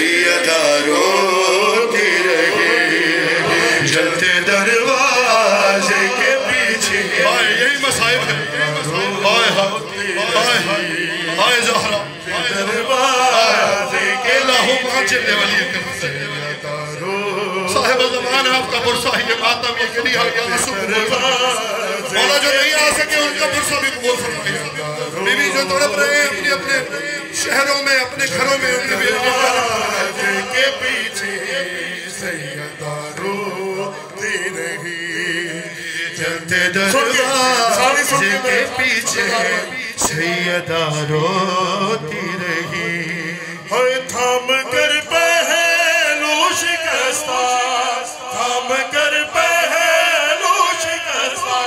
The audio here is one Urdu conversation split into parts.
ہے۔ آجلے ولی صاحب زمان آپ کا برسا ہی ماتم یہ کلی ہے یا رسول مولا جو نہیں آ سکے ان کا برسا بھی قبول فرمائے بیوی جو تڑپ رہے ہیں اپنے اپنے شہروں میں اپنے گھروں میں اپنے بیوی کے پیچھے سیدہ روتی رہی چلتے دروازے کے پیچھے سیدہ روتی رہی ہر تھام کر پہلو شکستہ تھام کر پہلو شکستہ۔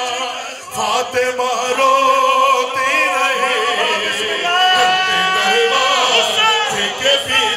فاطمہ روتی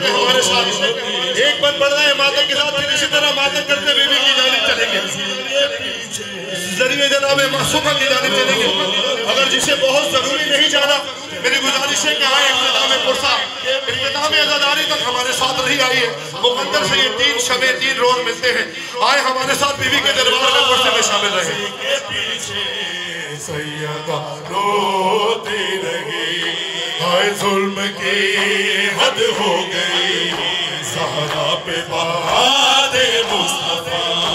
پیچھے روتی ہے کہ ہمارے ساتھ ایک بند پڑھ رہا ہے ماتم کے ساتھ پھر اسی طرح ماتم کرتے بیوی کی جانب چلیں گے ذریعے جناب معصومہ کی جانب چلیں گے اگر جسے بہت ضروری نہیں جانا، میری گزارش ہے کہ آئے اختتام پرسا اختتام عزاداری تک ہمارے ساتھ رہی آئیے مقدر سے یہ تین شبے تین روز ملتے ہیں۔ آئے ہمارے ساتھ بیوی کے دربار میں پرسے میں شامل رہے کے سیدہ روتی رہی۔ ہائے ظلم کی حد ہو گئی سہرا پہ بہاد مصطفیٰ۔